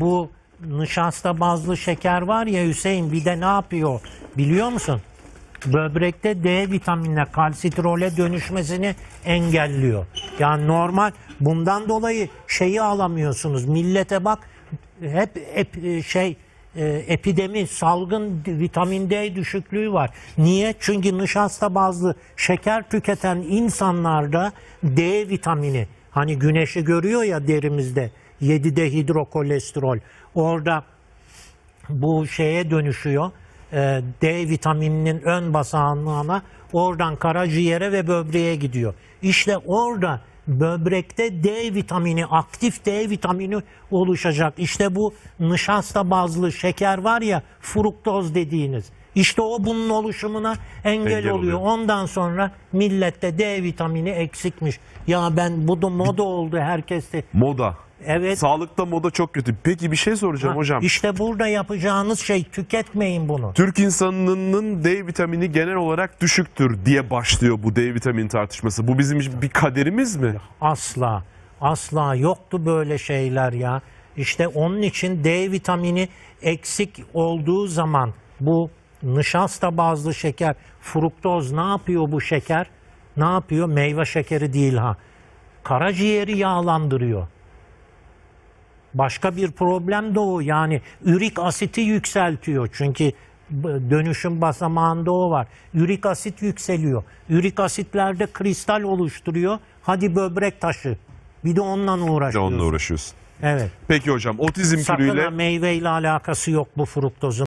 bu nişasta bazlı şeker var ya Hüseyin bir de ne yapıyor biliyor musun? Böbrekte D vitaminine kalsitrole dönüşmesini engelliyor. Yani normal bundan dolayı şeyi alamıyorsunuz. Millete bak hep, hep şey e, epidemi, salgın vitamin D düşüklüğü var. Niye? Çünkü nişasta bazlı şeker tüketen insanlarda D vitamini hani güneşi görüyor ya derimizde 7'de hidrokolesterol orada bu şeye dönüşüyor. e, D vitamininin ön basamağına oradan karaciğere ve böbreğe gidiyor. İşte orada böbrekte D vitamini, aktif D vitamini oluşacak. İşte bu nişasta bazlı şeker var ya fruktoz dediğiniz. İşte o bunun oluşumuna engel, Engel oluyor. oluyor. Ondan sonra millette D vitamini eksikmiş. Ya ben bu da moda oldu herkes de. Moda. Evet. Sağlıkta moda çok kötü. Peki bir şey soracağım Ha, hocam. İşte burada yapacağınız şey tüketmeyin bunu. Türk insanının D vitamini genel olarak düşüktür diye başlıyor bu D vitamini tartışması. Bu bizim bir kaderimiz mi? Asla. Asla yoktu böyle şeyler ya. İşte onun için D vitamini eksik olduğu zaman bu nişasta bazlı şeker, fruktoz ne yapıyor bu şeker? Ne yapıyor? Meyve şekeri değil ha. Karaciğeri yağlandırıyor. Başka bir problem de o. Yani ürik asiti yükseltiyor. Çünkü dönüşüm basamağında o var. Ürik asit yükseliyor. Ürik asitlerde kristal oluşturuyor. Hadi böbrek taşı. Bir de onunla uğraşıyorsun. onunla uğraşıyorsun. Evet. Peki hocam otizm Sakın türüyle ha meyveyle alakası yok bu fruktozun.